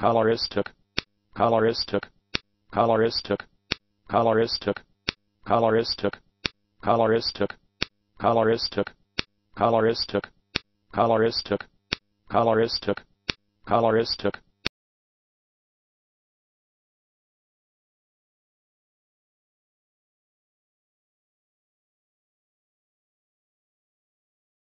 coloristic, coloristic, coloristic, coloristic, coloristic, coloristic, coloristic, coloristic, coloristic, coloristic, coloristic,